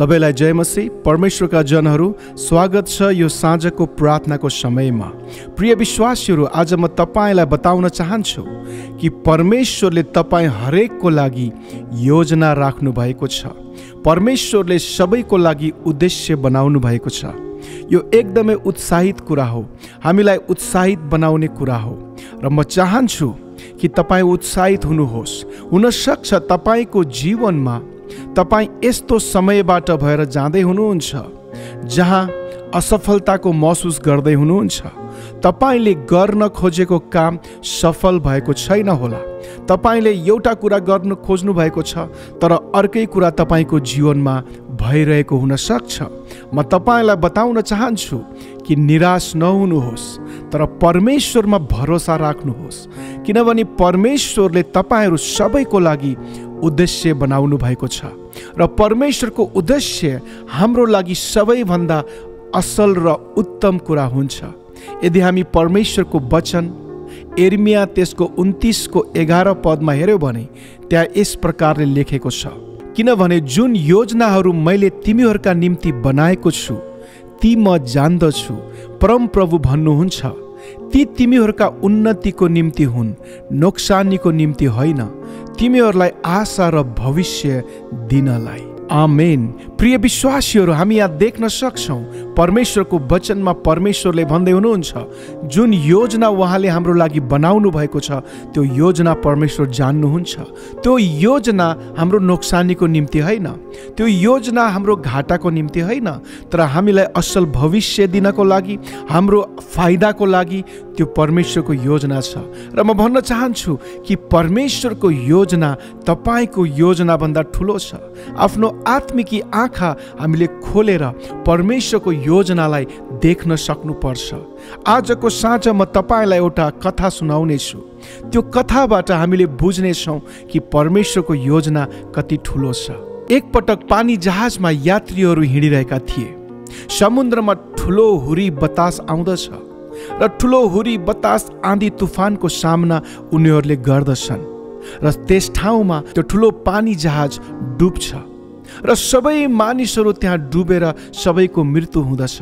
सबैलाई जयमसी परमेश्वरका जनहरू स्वागत छ यो साँझको प्रार्थनाको समयमा। प्रिय विश्वासीहरू आज म तपाईँलाई बताउन चाहन्छु कि परमेश्वरले तपाईँ हरेकको लागि योजना राख्नु भएको छ। परमेश्वरले सबैको लागि उद्देश्य बनाउनु भएको छ। यो एकदमै उत्साहित कुरा हो। हामीलाई उत्साहित बनाउने कुरा हो। र म चाहन्छु कि तपाईँ उत्साहित हुनुहोस्। हुनसक्छ तपाईँको जीवनमा तपाईँ यस्तो समयबाट भएर जाँदै हुनुहुन्छ जहाँ असफलताको महसुस गर्दै हुनुहुन्छ। तपाईँले गर्न खोजेको काम सफल भएको छैन होला। तपाईँले एउटा कुरा गर्न खोज्नु भएको छ तर अर्कै कुरा तपाईँको जीवनमा भइरहेको हुनसक्छ म तपाईँलाई बताउन चाहन्छु कि निराश नहुनुहोस् तर परमेश्वरमा भरोसा राख्नुहोस्। किनभने परमेश्वरले तपाईँहरू सबैको लागि उद्देश्य बनाउनु भएको छ। र परमेश्वरको उद्देश्य हाम्रो लागि सबैभन्दा असल र उत्तम कुरा हुन्छ। यदि हामी परमेश्वरको वचन एर्मिया त्यसको उन्तिसको एघार पदमा हेऱ्यौँ भने त्यहाँ यस प्रकारले लेखेको छ किनभने जुन योजनाहरू मैले तिमीहरूका निम्ति बनाएको छु ती म जान्दछु। परम प्रभु भन्नुहुन्छ ती तिमीहरूका उन्नतिको निम्ति हुन् नोक्सानीको निम्ति होइन। तिमीहरूलाई आशा र भविष्य दिनलाई। आमेन। प्रिय विश्वासीहरू हामी यहाँ देख्न सक्छौँ परमेश्वरको वचनमा परमेश्वरले भन्दै हुनुहुन्छ जुन योजना उहाँले हाम्रो लागि बनाउनु भएको छ त्यो योजना परमेश्वर जान्नुहुन्छ। त्यो योजना हाम्रो नोक्सानीको निम्ति होइन त्यो योजना हाम्रो घाटाको निम्ति होइन तर हामीलाई असल भविष्य दिनको लागि हाम्रो फाइदाको लागि त्यो परमेश्वरको योजना छ। र म भन्न चाहन्छु कि परमेश्वरको योजना तपाईँको योजनाभन्दा ठुलो छ। आफ्नो आत्मिकी आँखा हामीले खोलेर परमेश्वरको योजनालाई देख्न सक्नुपर्छ। आजको साँझ म तपाईँलाई एउटा कथा सुनाउनेछु। त्यो कथाबाट हामीले बुझ्नेछौँ कि परमेश्वरको योजना कति ठुलो छ। एकपटक पानी जहाजमा यात्रीहरू हिँडिरहेका थिए। समुद्रमा ठुलो हुरी बतास आउँदछ र ठुलो हुरी बतास आँधी तुफानको सामना उनीहरूले गर्दछन् र त्यस ठाउँमा त्यो ठुलो पानी जहाज डुब्छ। र सबै मानिसहरू त्यहाँ डुबेर सबैको मृत्यु हुँदछ।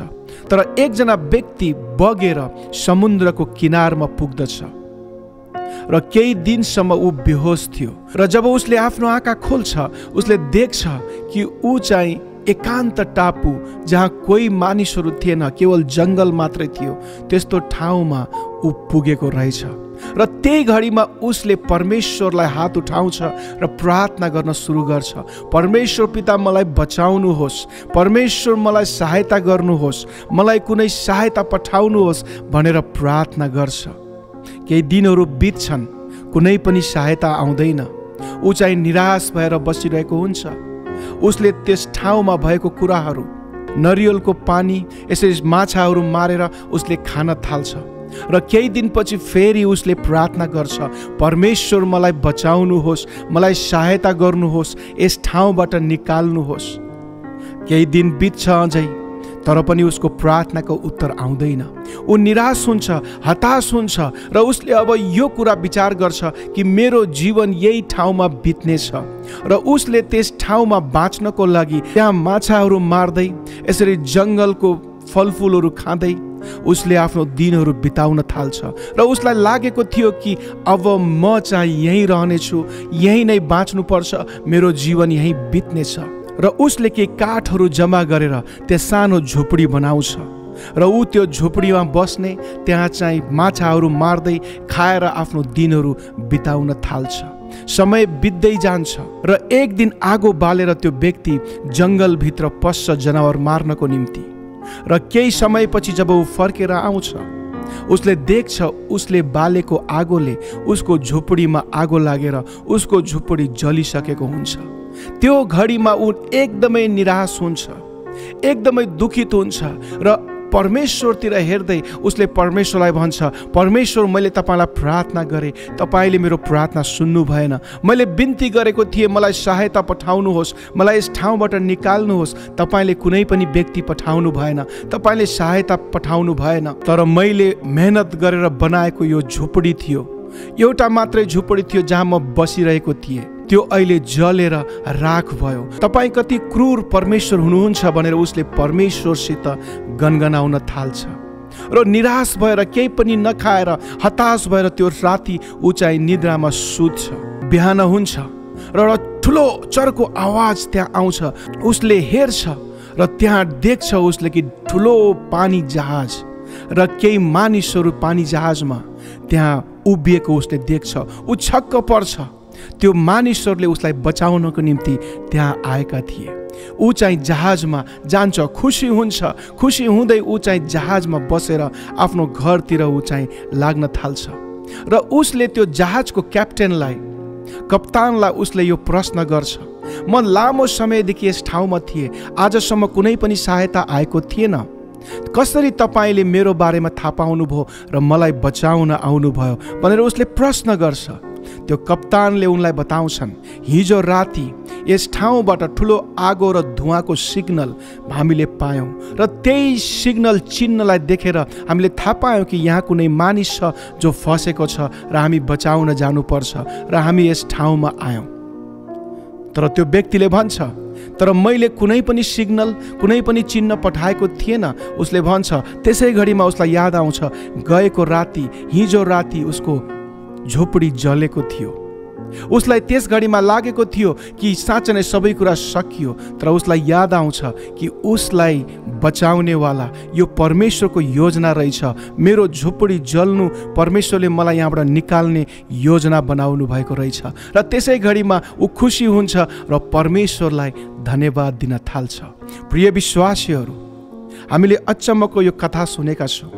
तर एकजना व्यक्ति बगेर समुद्रको किनारमा पुग्दछ। र केही दिनसम्म ऊ बेहोस थियो र जब उसले आफ्नो आँखा खोल्छ उसले देख्छ कि ऊ चाहिँ एकान्त टापु जहाँ कोही मानिसहरू थिएन केवल जङ्गल मात्रै थियो। त्यस्तो ठाउँमा ऊ पुगेको रहेछ र त्यही घडीमा उसले परमेश्वरलाई हात उठाउँछ र प्रार्थना गर्न सुरु गर्छ। परमेश्वर पिता मलाई बचाउनुहोस्। परमेश्वर मलाई सहायता गर्नुहोस्। मलाई कुनै सहायता पठाउनुहोस् भनेर प्रार्थना गर्छ। केही दिनहरू बित्छन्। कुनै पनि सहायता आउँदैन। ऊ चाहिँ निराश भएर बसिरहेको हुन्छ। उसले त्यस ठाउँमा भएको कुराहरू नरिवलको पानी यसरी माछाहरू मारेर उसले खान थाल्छ। र केही दिनपछि फेरि उसले प्रार्थना गर्छ परमेश्वर मलाई बचाउनुहोस् मलाई सहायता गर्नुहोस् यस ठाउँबाट निकाल्नुहोस्। केही दिन बित्छ अझै तर पनि उसको प्रार्थनाको उत्तर आउँदैन। ऊ निराश हुन्छ हताश हुन्छ र उसले अब यो कुरा विचार गर्छ कि मेरो जीवन यही ठाउँमा बित्नेछ र उसले त्यस ठाउँमा बाँच्नको लागि त्यहाँ माछाहरू मार्दै यसरी जङ्गलको फलफुलहरू खाँदै उसले आफ्नो दिनहरू बिताउन थाल्छ र उसलाई लागेको थियो कि अब म चाहिँ यहीँ रहनेछु यहीँ नै बाँच्नुपर्छ मेरो जीवन यहीँ बित्नेछ। र उसले केही काठहरू जम्मा गरेर त्यहाँ सानो झुपडी बनाउँछ र ऊ त्यो झुपडीमा बस्ने त्यहाँ चाहिँ माछाहरू मार्दै खाएर आफ्नो दिनहरू बिताउन थाल्छ। समय बित्दै जान्छ र एक दिन आगो बालेर त्यो व्यक्ति जङ्गलभित्र पस्छ जनावर मार्नको निम्ति। र केही समयपछि जब ऊ फर्केर आउँछ उसले देख्छ उसले बालेको आगोले उसको झुपडीमा आगो लागेर उसको झुपडी जलिसकेको हुन्छ। त्यो घडीमा ऊ एकदमै निराश हुन्छ एकदमै दुखित हुन्छ र परमेश्वरतिर हेर्दै उसले परमेश्वरलाई भन्छ परमेश्वर मैले तपाईँलाई प्रार्थना गरेँ। तपाईँले मेरो प्रार्थना सुन्नु भएन। मैले बिन्ती गरेको थिएँ मलाई सहायता पठाउनुहोस्। मलाई यस ठाउँबाट निकाल्नुहोस्। तपाईँले कुनै पनि व्यक्ति पठाउनु भएन। तपाईँले सहायता पठाउनु भएन। तर मैले मेहनत गरेर बनाएको यो झुपडी थियो। एउटा मात्रै झुपडी थियो जहाँ म बसिरहेको थिएँ। त्यो अहिले जलेर राख भयो। तपाईँ कति क्रूर परमेश्वर हुनुहुन्छ भनेर उसले परमेश्वरसित गनगनाउन थाल्छ। र निराश भएर केही पनि नखाएर हताश भएर त्यो राति चाहिँ निद्रामा सुत्छ। बिहान हुन्छ र एउटा ठुलो चर्को आवाज त्यहाँ आउँछ। उसले हेर्छ र त्यहाँ देख्छ उसले कि ठुलो पानी जहाज र केही मानिसहरू पानी जहाजमा त्यहाँ उभिएको उसले देख्छ। ऊ छक्क पर्छ। त्यो मानिसहरूले उसलाई बचाउनको निम्ति त्यहाँ आएका थिए। ऊ चाहिँ जहाजमा जान्छ खुसी हुन्छ। खुसी हुँदै ऊ चाहिँ जहाजमा बसेर आफ्नो घरतिर ऊ चाहिँ लाग्न थाल्छ। र उसले त्यो जहाजको क्याप्टेनलाई कप्तानलाई उसले यो प्रश्न गर्छ म लामो समयदेखि यस ठाउँमा थिएँ। आजसम्म कुनै पनि सहायता आएको थिएन। कसरी तपाईँले मेरो बारेमा थाहा पाउनुभयो र मलाई बचाउन आउनुभयो? भनेर उसले प्रश्न गर्छ। त्यो कप्तानले उनलाई बताउँछन् हिजो राति यस ठाउँबाट ठुलो आगो र धुवाको सिग्नल हामीले पायौँ र त्यही सिग्नल चिन्हलाई देखेर हामीले थाहा पायौँ कि यहाँ कुनै मानिस छ जो फसेको छ र हामी बचाउन जानुपर्छ र हामी यस ठाउँमा आयौँ। तर त्यो व्यक्तिले भन्छ तर मैले कुनै पनि सिग्नल कुनै पनि चिन्ह पठाएको थिएन। उसले भन्छ त्यसै घडीमा उसलाई याद आउँछ गएको राति हिजो राति उसको झोपडी जलेको थियो। उसलाई त्यस घडीमा लागेको थियो कि साँच्चै नै सबै कुरा सकियो तर उसलाई याद आउँछ कि उसलाई बचाउनेवाला यो परमेश्वरको योजना रहेछ। मेरो झुपडी जल्नु परमेश्वरले मलाई यहाँबाट निकाल्ने योजना बनाउनु भएको रहेछ र त्यसै घडीमा ऊ खुसी हुन्छ र परमेश्वरलाई धन्यवाद दिन थाल्छ। प्रिय विश्वासीहरू हामीले अचम्मको यो कथा सुनेका छौँ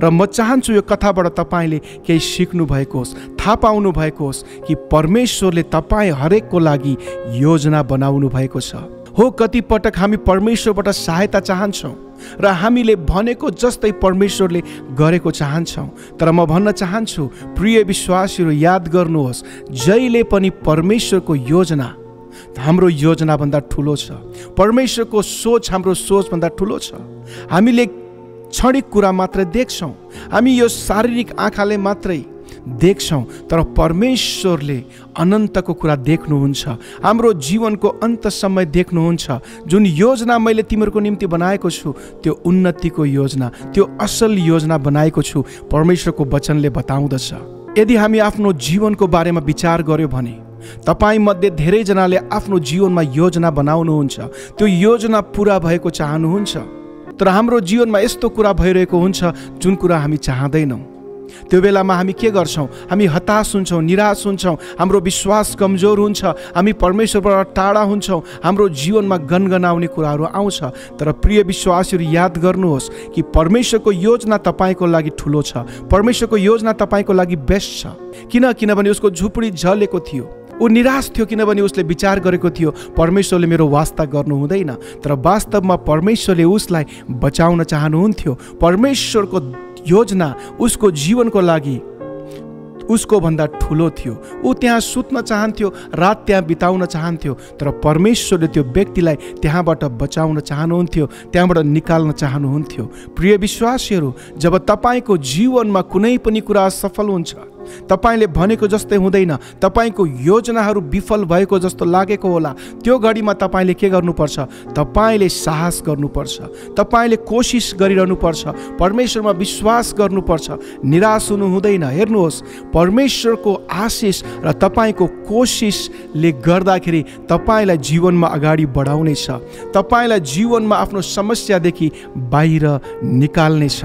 र म चाहन्छु यो कथाबाट तपाईँले केही सिक्नु भएको होस् थाहा पाउनु भएको होस् कि परमेश्वरले तपाईँ हरेकको लागि योजना बनाउनु भएको छ। हो कतिपटक हामी परमेश्वरबाट सहायता चाहन्छौँ र हामीले भनेको जस्तै परमेश्वरले गरेको चाहन्छौँ। तर म भन्न चाहन्छु प्रिय विश्वासीहरू याद गर्नुहोस् जहिले पनि परमेश्वरको योजना हाम्रो योजनाभन्दा ठुलो छ। परमेश्वरको सोच हाम्रो सोचभन्दा ठुलो छ। हामीले क्षणिक कुरा मात्रै देख्छौँ। हामी यो शारीरिक आँखाले मात्रै देख्छौँ तर परमेश्वरले अनन्तको कुरा देख्नुहुन्छ। हाम्रो जीवनको अन्तसम्म देख्नुहुन्छ। जुन योजना मैले तिमीहरूको निम्ति बनाएको छु त्यो उन्नतिको योजना त्यो असल योजना बनाएको छु परमेश्वरको वचनले बताउँदछ। यदि हामी आफ्नो जीवनको बारेमा विचार गर्यो भने तपाईँ मध्ये धेरैजनाले आफ्नो जीवनमा योजना बनाउनुहुन्छ। त्यो योजना पुरा भएको चाहनुहुन्छ। तर हाम्रो जीवनमा यस्तो कुरा भइरहेको हुन्छ जुन कुरा हामी चाहँदैनौँ। त्यो बेलामा हामी के गर्छौँ? हामी हताश हुन्छौँ निराश हुन्छौँ। हाम्रो विश्वास कमजोर हुन्छ। हामी परमेश्वरबाट टाढा हुन्छौँ। हाम्रो जीवनमा गनगनाउने कुराहरू आउँछ। तर प्रिय विश्वासीहरू याद गर्नुहोस् कि परमेश्वरको योजना तपाईँको लागि ठुलो छ। परमेश्वरको योजना तपाईँको लागि बेस्ट छ। किन? किनभने उसको झुपडी झलेको थियो। ऊ निराश थियो किनभने उसले विचार गरेको थियो परमेश्वरले मेरो वास्ता गर्नु हुँदैन। तर वास्तवमा परमेश्वरले उसलाई बचाउन चाहनुहुन्थ्यो। परमेश्वरको योजना उसको जीवनको लागि उसको भन्दा ठुलो थियो। ऊ त्यहाँ सुत्न चाहन्थ्यो रात त्यहाँ बिताउन चाहन्थ्यो तर परमेश्वरले त्यो व्यक्तिलाई त्यहाँबाट बचाउन चाहनुहुन्थ्यो त्यहाँबाट निकाल्न चाहनुहुन्थ्यो। प्रिय विश्वासीहरू जब तपाईँको जीवनमा कुनै पनि कुरा सफल हुन्छ तपाईँले भनेको जस्तै हुँदैन। तपाईँको योजनाहरू विफल भएको जस्तो लागेको होला। त्यो घडीमा तपाईँले के गर्नुपर्छ? तपाईँले साहस गर्नुपर्छ। तपाईँले कोसिस गरिरहनुपर्छ। परमेश्वरमा विश्वास गर्नुपर्छ। निराश हुनु हुँदैन। हेर्नुहोस् परमेश्वरको आशिष र तपाईँको कोसिसले गर्दाखेरि तपाईँलाई जीवनमा अगाडि बढाउनेछ। तपाईँलाई जीवनमा आफ्नो समस्यादेखि बाहिर निकाल्नेछ।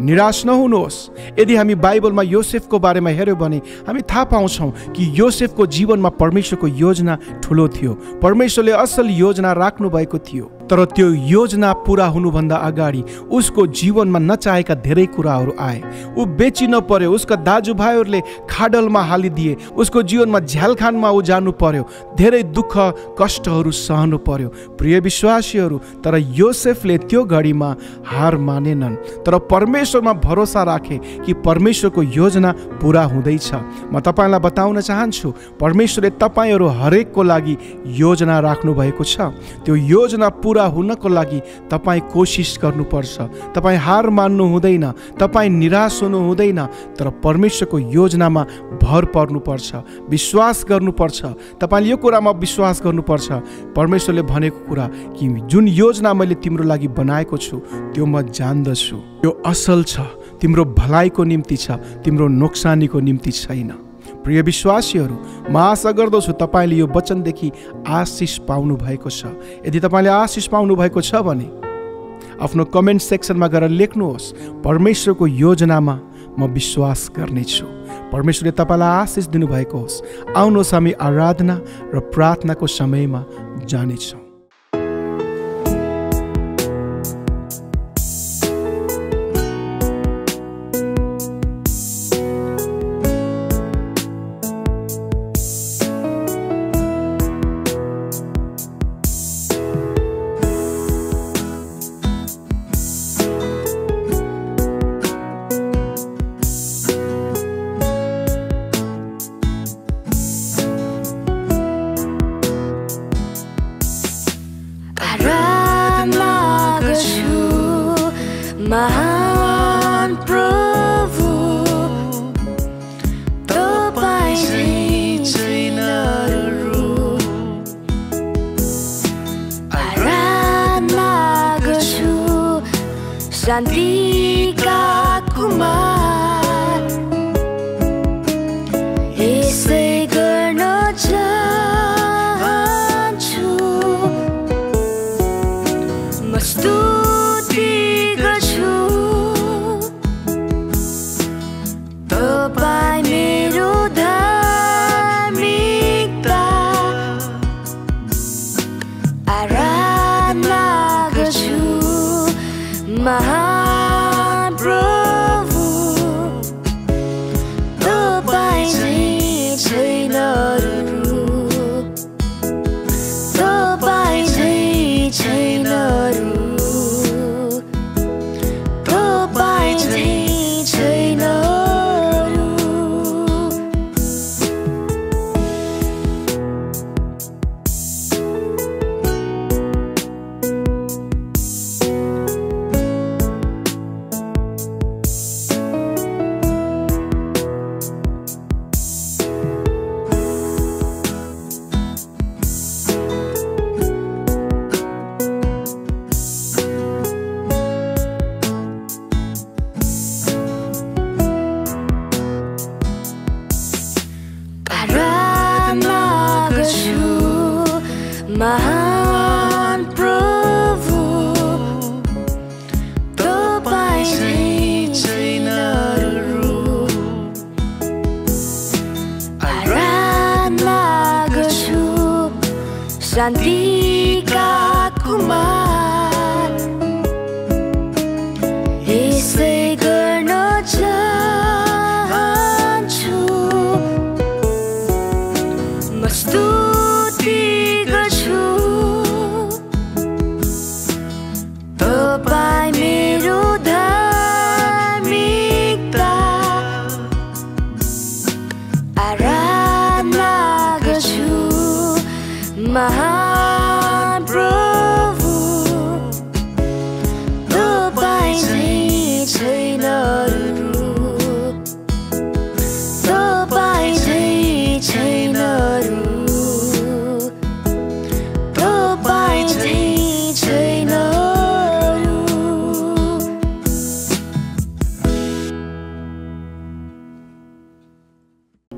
निराश नहुनुहोस्। यदि हामी बाइबलमा योसेफको बारेमा हेऱ्यौँ भने हामी थाहा पाउँछौँ कि योसेफको जीवनमा परमेश्वरको योजना ठुलो थियो। परमेश्वरले असल योजना राख्नु भएको थियो। तर त्यो योजना पुरा हुनुभन्दा अगाडि उसको जीवनमा नचाहेका धेरै कुराहरू आए। ऊ बेचिन पर्यो उसका दाजुभाइहरूले खाडलमा हालिदिए उसको जीवनमा झ्यालखानमा ऊ जानु पर्यो धेरै दुःख कष्टहरू सहनु पर्यो। प्रिय विश्वासीहरू तर योसेफले त्यो घडीमा हार मानेनन्। तर परमेश्वरमा भरोसा राखे कि परमेश्वरको योजना पुरा हुँदैछ। म तपाईँलाई बताउन चाहन्छु परमेश्वरले तपाईँहरू हरेकको लागि योजना राख्नु भएको छ। त्यो योजना पुरा पुरा हुनको लागि तपाईँ कोसिस गर्नुपर्छ। तपाईँ हार मान्नु हुँदैन तपाईँ निराश हुनु हुँदैन तर परमेश्वरको योजनामा भर पर्नुपर्छ विश्वास गर्नुपर्छ। तपाईँले यो कुरामा विश्वास गर्नुपर्छ। परमेश्वरले भनेको कुरा कि जुन योजना मैले तिम्रो लागि बनाएको छु त्यो म जान्दछु। यो असल छ तिम्रो भलाइको निम्ति छ तिम्रो नोक्सानीको निम्ति छैन। प्रिय विश्वासीहरू म आशा गर्दछु तपाईँले यो वचनदेखि आशिष पाउनु भएको छ। यदि तपाईँले आशिष पाउनु भएको छ भने आफ्नो कमेन्ट सेक्सनमा गएर लेख्नुहोस् परमेश्वरको योजनामा म विश्वास गर्नेछु। परमेश्वरले तपाईँलाई आशिष दिनुभएको होस्। आउनुहोस् हामी आराधना र प्रार्थनाको समयमा जानेछौँ।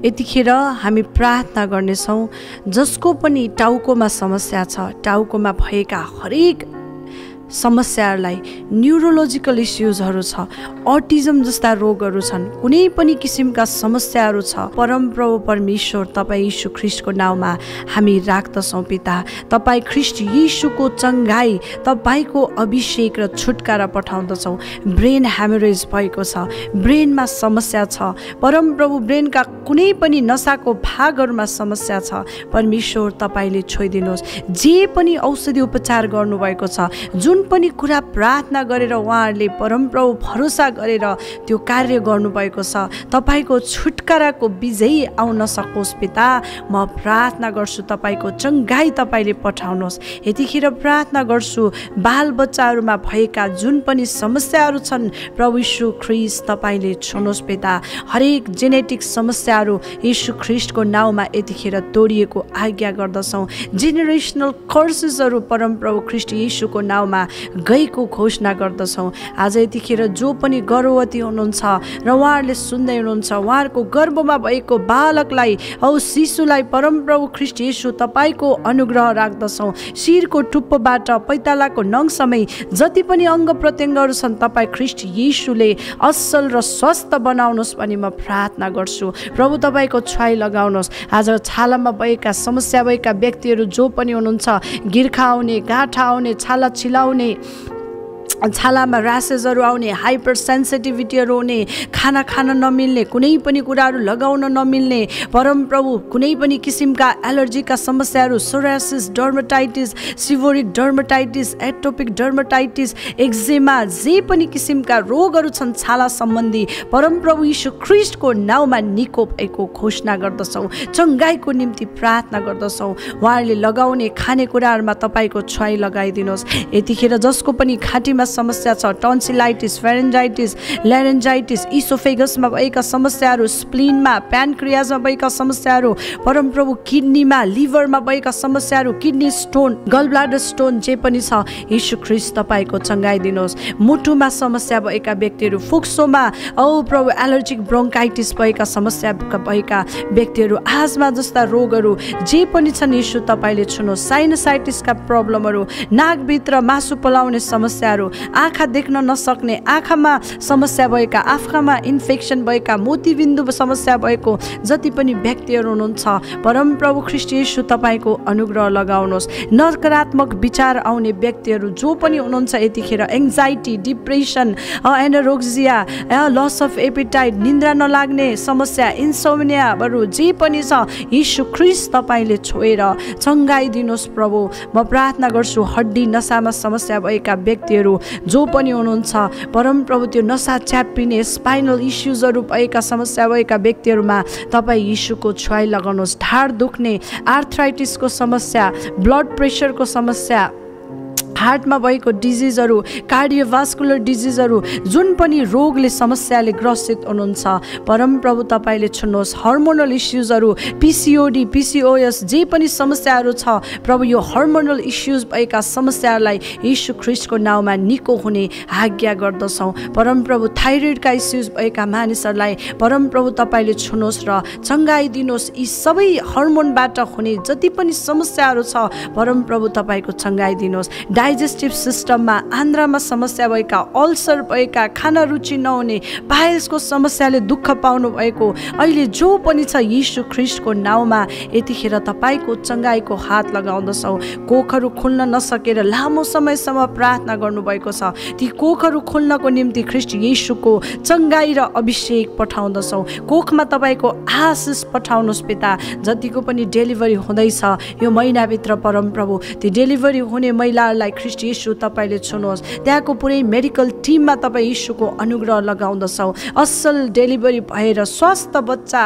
यतिखेर हामी प्रार्थना गर्नेछौँ जसको पनि टाउकोमा समस्या छ टाउकोमा भएका हरेक समस्याहरूलाई न्युरोलोजिकल इस्युजहरू छ अटिजम जस्ता रोगहरू छन् कुनै पनि किसिमका समस्याहरू छ परमप्रभु परमेश्वर तपाईँ यीशु ख्रिस्टको नाउँमा हामी राख्दछौँ पिता। तपाईँ ख्रिस्ट यीशुको चङ्गाई तपाईँको अभिषेक र छुटकारा पठाउँदछौँ। ब्रेन ह्यामरेज भएको छ ब्रेनमा समस्या छ परमप्रभु ब्रेनका कुनै पनि नसाको भागहरूमा समस्या छ परमेश्वर तपाईँले छोइदिनुहोस्। जे पनि औषधि उपचार गर्नुभएको छ जुन जुन पनि कुरा प्रार्थना गरेर उहाँहरूले परमप्रभु भरोसा गरेर त्यो कार्य गर्नुभएको छ। तपाईँको छुटकाराको विजयी आउन सकोस् पिता। म प्रार्थना गर्छु तपाईँको चङ्गाई तपाईँले पठाउनुहोस्। यतिखेर प्रार्थना गर्छु बालबच्चाहरूमा भएका जुन पनि समस्याहरू छन् प्रभु यीशु ख्रिस्ट तपाईँले छुनुहोस् पिता। हरेक जेनेटिक समस्याहरू यीशु ख्रिस्टको नाउँमा यतिखेर तोडिएको आज्ञा गर्दछौँ। जेनेरेसनल कर्सेसहरू परमप्रभु ख्रिस्ट यीशुको नाउँमा गएको घोषणा गर्दछौँ। आज यतिखेर जो पनि गर्भवती हुनुहुन्छ र उहाँहरूले सुन्दै हुनुहुन्छ उहाँहरूको गर्भमा भएको बालकलाई औ शिशुलाई परमप्रभु ख्रिस्ट यीशु तपाईँको अनुग्रह राख्दछौँ। शिरको टुप्पोबाट पैतालाको नङसम्मै जति पनि अङ्ग प्रत्यङ्गहरू छन् तपाईँ ख्रिस्ट यीशुले असल र स्वस्थ बनाउनुहोस् भनी म प्रार्थना गर्छु। प्रभु तपाईँको छुवाई लगाउनुहोस्। आज छालामा भएका समस्या भएका व्यक्तिहरू जो पनि हुनुहुन्छ गिर्खा आउने गाँठा आउने छाला छिलाउने sí छालामा ऱ्यासेसहरू आउने हाइपर सेन्सिटिभिटीहरू हुने खाना खान नमिल्ने कुनै पनि कुराहरू लगाउन नमिल्ने परमप्रभु कुनै पनि किसिमका एलर्जीका समस्याहरू psoriasis dermatitis seborrheic dermatitis atopic dermatitis eczema जे पनि किसिमका रोगहरू छन् छाला सम्बन्धी परमप्रभु यीशु ख्रिस्टको नाउँमा निको भएको घोषणा गर्दछौँ चङ्गाईको निम्ति प्रार्थना गर्दछौँ। उहाँहरूले लगाउने खानेकुराहरूमा तपाईँको छुवाई लगाइदिनुहोस्। यतिखेर जसको पनि घाँटीमा समस्या छ टन्सिलाइटिस फेरेन्जाइटिस ल्यारेन्जाइटिस इसोफेगसमा भएका समस्याहरू स्प्लिनमा प्यानक्रियाजमा भएका समस्याहरू परमप्रभु किडनीमा लिभरमा भएका समस्याहरू किडनी स्टोन गलब्लाडर स्टोन जे पनि छ यीशु ख्रिस्ट तपाईँको चङ्गाइदिनुहोस्। मुटुमा समस्या भएका व्यक्तिहरू फुक्सोमा औ प्रभु एलर्जिक ब्रोङ्काइटिस भएका समस्या भएका व्यक्तिहरू आजमा जस्ता रोगहरू जे पनि छन् यीशु तपाईँले छुनुहोस्। साइनोसाइटिसका प्रब्लमहरू नाकभित्र मासु पलाउने समस्याहरू आँखा देख्न नसक्ने आँखामा समस्या भएका आँखामा इन्फेक्सन भएका मोतीबिन्दु समस्या भएको जति पनि व्यक्तिहरू हुनुहुन्छ परमप्रभु ख्रिस्ट यीशु तपाईँको अनुग्रह लगाउनुहोस्। नकारात्मक विचार आउने व्यक्तिहरू जो पनि हुनुहुन्छ यतिखेर anxiety depression anorexia loss of appetite निन्द्रा नलाग्ने समस्या इन्सोमियाहरू जे पनि छ यीशु ख्रिस्ट तपाईँले छोएर चङ्गाइदिनुहोस् प्रभु। म प्रार्थना गर्छु हड्डी नसामा समस्या भएका व्यक्तिहरू जो पनि हुनुहुन्छ परमप्रभु त्यो नसा च्यापिने स्पाइनल इस्युजहरू भएका समस्या भएका व्यक्तिहरूमा तपाईँ यीशुको छुवाई लगाउनुहोस्। ढाड दुख्ने आर्थराइटिसको समस्या ब्लड प्रेसरको समस्या हार्टमा भएको डिजिजहरू कार्डियोभास्कुलर डिजिजहरू जुन पनि रोगले समस्याले ग्रसित हुनुहुन्छ। परमप्रभु तपाईँले छुनुहोस्। हर्मोनल इस्युजहरू पिसिओडी पिसिओएस जे पनि समस्याहरू छ प्रभु यो हर्मोनल इस्युज भएका समस्याहरूलाई यीशु ख्रिस्टको नाउँमा निको हुने आज्ञा गर्दछौँ। परमप्रभु थाइरोइडका इस्युज भएका मानिसहरूलाई परमप्रभु तपाईँले छुनुहोस् र चङ्गाइदिनुहोस्। यी सबै हर्मोनबाट हुने जति पनि समस्याहरू छ परमप्रभु तपाईँको चङ्गाइदिनुहोस्। डाइजेस्टिभ सिस्टममा आन्द्रामा समस्या भएका अल्सर भएका खाना रुचि नहुने पाइल्सको समस्याले दुःख पाउनु भएको अहिले जो पनि छ यीशु ख्रिस्टको नाउँमा यतिखेर तपाईँको चङ्गाईको हात लगाउँदछौँ। कोखहरू खुल्न नसकेर लामो समयसम्म प्रार्थना गर्नुभएको छ। ती कोखहरू खुल्नको निम्ति ख्रिस्ट यीशुको चङ्गाई र अभिषेक पठाउँदछौँ। कोखमा तपाईँको आशिष पठाउनुहोस् पिता। जतिको पनि डेलिभरी हुँदैछ यो महिनाभित्र परमप्रभु ती डेलिभरी हुने महिलाहरूलाई ख्रिस्ट यीशु तपाईँले छुनुहोस् त्यहाँको पुरै मेडिकल टिममा तपाईँ यीशुको अनुग्रह लगाउँदछौँ। असल डेलिभरी भएर स्वस्थ बच्चा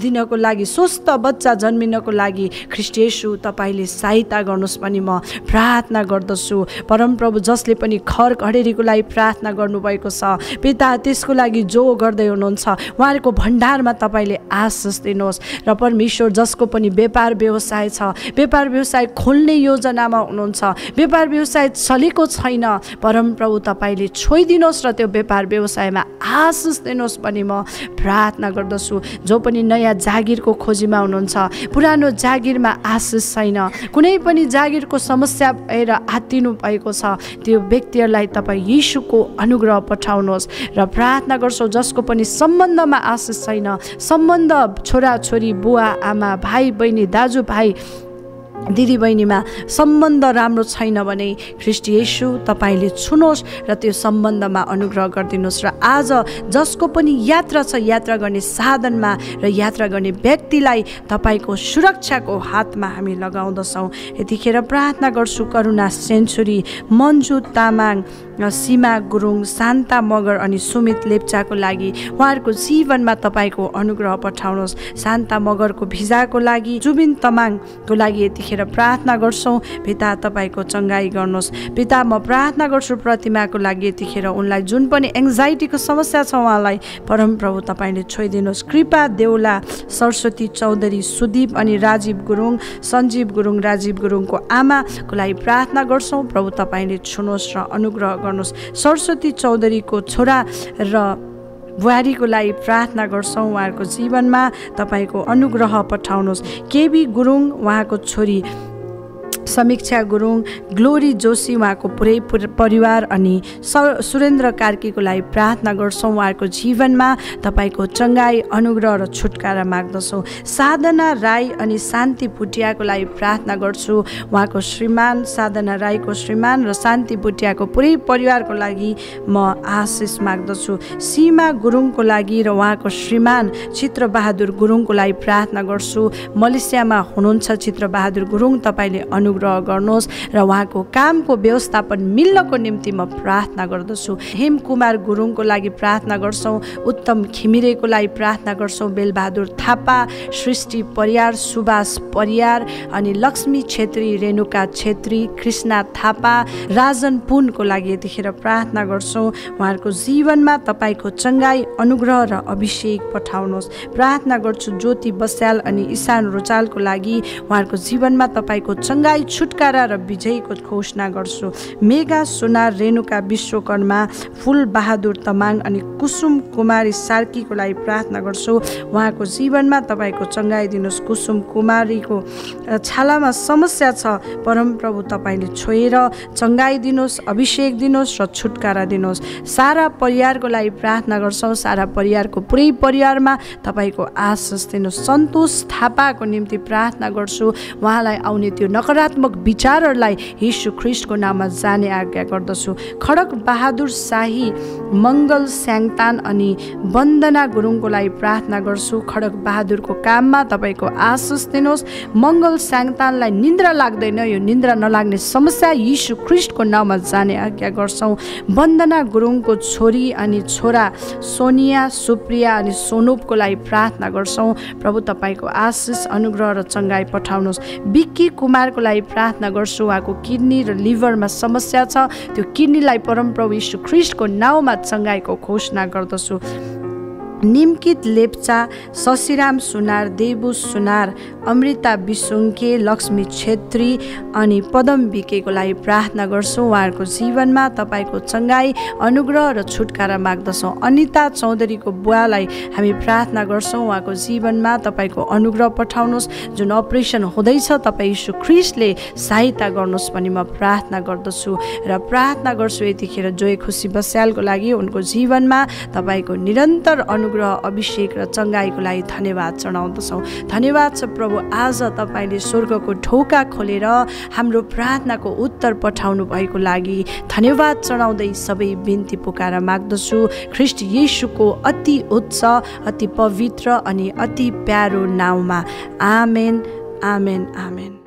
दिनको लागि स्वस्थ बच्चा जन्मिनको लागि ख्रिस्ट यीशु तपाईँले सहायता गर्नुहोस् भनी म प्रार्थना गर्दछु। परमप्रभु जसले पनि खर घडेरीको लागि प्रार्थना गर्नुभएको छ पिता त्यसको लागि जो गर्दै हुनुहुन्छ उहाँहरूको भण्डारमा तपाईँले आशिष दिनुहोस्। र परमेश्वर जसको पनि व्यापार व्यवसाय छ व्यापार व्यवसाय खोल्ने योजनामा हुनुहुन्छ व्यापार व्यवसाय चलेको छैन। परमप्रभु तपाईँले छोइदिनुहोस् र त्यो व्यापार व्यवसायमा आशिष दिनुहोस् भने म प्रार्थना गर्दछु। जो पनि नयाँ जागिरको खोजीमा हुनुहुन्छ पुरानो जागिरमा आशिष छैन। कुनै पनि जागिरको समस्या भएर आत्तिनु भएको छ त्यो व्यक्तिहरूलाई तपाईँ यीशुको अनुग्रह पठाउनुहोस् र प्रार्थना गर्छौँ जसको पनि सम्बन्धमा आशिष छैन। सम्बन्ध छोराछोरी बुवा आमा भाइ बहिनी दाजुभाइ दिदीबहिनीमा सम्बन्ध राम्रो छैन भने ख्रिस्ट येसु तपाईँले छुनुहोस् र त्यो सम्बन्धमा अनुग्रह गरिदिनुहोस् र आज जसको पनि यात्रा छ यात्रा गर्ने साधनमा र यात्रा गर्ने व्यक्तिलाई तपाईँको सुरक्षाको हातमा हामी लगाउँदछौँ। यतिखेर प्रार्थना गर्छु करुणा सेन्चुरी मन्जु तामाङ सीमा गुरुङ शान्ता मगर अनि सुमित लेप्चाको लागि उहाँहरूको जीवनमा तपाईँको अनुग्रह पठाउनुहोस्। शान्ता मगरको भिजाको लागि जुबिन तमाङको लागि यतिखेर प्रार्थना गर्छौँ। पिता तपाईँको चङ्गाई गर्नुहोस्। पिता म प्रार्थना गर्छु प्रतिमाको लागि यतिखेर उनलाई जुन पनि एङ्जाइटीको समस्या छ उहाँलाई परमप्रभु तपाईँले छोइदिनुहोस्। कृपा देउला सरस्वती चौधरी सुदीप अनि राजीव गुरुङ सञ्जीव गुरुङ राजीव गुरुङको आमाको लागि प्रार्थना गर्छौँ। प्रभु तपाईँले छुनुहोस् र अनुग्रह गर्नुहोस्। सरस्वती चौधरीको छोरा र बुहारीको लागि प्रार्थना गर्छौँ उहाँहरूको जीवनमा। तपाईँको अनुग्रह पठाउनुहोस्। केबी गुरुङ उहाँको छोरी। समीक्षा गुरुङ ग्लोरी जोशी उहाँको पुरै परिवार अनि सुरेन्द्र कार्कीको लागि प्रार्थना गर्छौँ उहाँहरूको जीवनमा। तपाईँको चङ्गाई अनुग्रह र छुटकारा माग्दछौँ। साधना राई अनि शान्ति भुटियाको लागि प्रार्थना गर्छु। उहाँको श्रीमान साधना राईको श्रीमान र शान्ति भुटियाको पुरै परिवारको लागि म आशिष माग्दछु। सीमा गुरुङको लागि र उहाँको श्रीमान चित्रबहादुर गुरुङको लागि प्रार्थना गर्छु। मलेसियामा हुनुहुन्छ चित्रबहादुर गुरुङ तपाईँले अनुग्रह अनुग्रह गर्नुहोस् र उहाँको कामको व्यवस्थापन मिल्नको निम्ति म प्रार्थना गर्दछु। हेम कुमार गुरुङको लागि प्रार्थना गर्छौँ उत्तम खिमिरेको लागि प्रार्थना गर्छौँ बेलबहादुर थापा सृष्टि परियार सुभाष परियार अनि लक्ष्मी छेत्री रेणुका छेत्री कृष्णा थापा राजन पुनको लागि यतिखेर प्रार्थना गर्छौँ। उहाँहरूको जीवनमा तपाईँको चङ्गाई अनुग्रह र अभिषेक पठाउनुहोस्। प्रार्थना गर्छु ज्योति बस्याल अनि इसान रोचालको लागि उहाँहरूको जीवनमा तपाईँको चङ्गाई छुटकारा र विजयको घोषणा गर्छु। मेघा सुनार रेणुका विश्वकर्मा फुल बहादुर तमाङ अनि कुसुम कुमारी सार्कीको लागि प्रार्थना गर्छु। उहाँको जीवनमा तपाईँको चङ्गाइ दिनुहोस्। कुसुम कुमारीको छालामा समस्या छ। परमप्रभु तपाईँले छोएर चङ्गाइ दिनुहोस् अभिषेक दिनुहोस् र छुटकारा दिनुहोस्। सारा परिवारको लागि प्रार्थना गर्छौँ। सारा परिवारको पुरै परिवारमा तपाईँको आशिष दिनुहोस्। सन्तोष थापाको निम्ति प्रार्थना गर्छु। उहाँलाई आउने त्यो नकारात्मक नकारात्मक विचारहरूलाई यीशु ख्रिस्टको नाममा जाने आज्ञा गर्दछु। खडक बहादुर शाही मङ्गल स्याङतान अनि वन्दना गुरुङको लागि प्रार्थना गर्छु। खडक बहादुरको काममा तपाईँको आशिष दिनुहोस्। मङ्गल स्याङतानलाई निन्द्रा लाग्दैन यो निन्द्रा नलाग्ने समस्या यीशु ख्रिस्टको नाममा जाने आज्ञा गर्छौँ। वन्दना गुरुङको छोरी अनि छोरा सोनिया सुप्रिया अनि सोनुपको लागि प्रार्थना गर्छौँ। प्रभु तपाईँको आशिष अनुग्रह र चङ्गाई पठाउनुहोस्। विक्की कुमारको लागि प्रार्थना गर्छु। उहाँको किडनी र लिभरमा समस्या छ। त्यो किडनीलाई परमप्रभु यीशु ख्रिस्टको नाउँमा चङ्गाइको घोषणा गर्दछु। निम्कित लेप्चा शशिराम सुनार देवु सुनार अमृता विसुङ्के लक्ष्मी छेत्री अनि पदम बिकेको लागि प्रार्थना गर्छौँ। उहाँहरूको जीवनमा तपाईँको चङ्गाई अनुग्रह र छुटकारा माग्दछौँ। अनिता चौधरीको बुवालाई हामी प्रार्थना गर्छौँ। उहाँको जीवनमा तपाईँको अनुग्रह पठाउनुहोस्। जुन अपरेसन हुँदैछ तपाईँ यीशु ख्रिस्टले सहायता गर्नुहोस् भनी म प्रार्थना गर्दछु र प्रार्थना गर्छु। यतिखेर जोय खुसी बस्यालको लागि उनको जीवनमा तपाईँको निरन्तर अनु अनुग्रह अभिषेक र चङ्गाईको लागि धन्यवाद चढाउँदछौँ धन्यवाद छ प्रभु आज तपाईँले स्वर्गको ढोका खोलेर हाम्रो प्रार्थनाको उत्तर पठाउनु भएको लागि। धन्यवाद चढाउँदै सबै बिन्ती पुकार माग्दछु। ख्रिस्ट येसुको अति उच्च अति पवित्र अनि अति प्यारो नाउँमा। आमेन आमेन आमेन।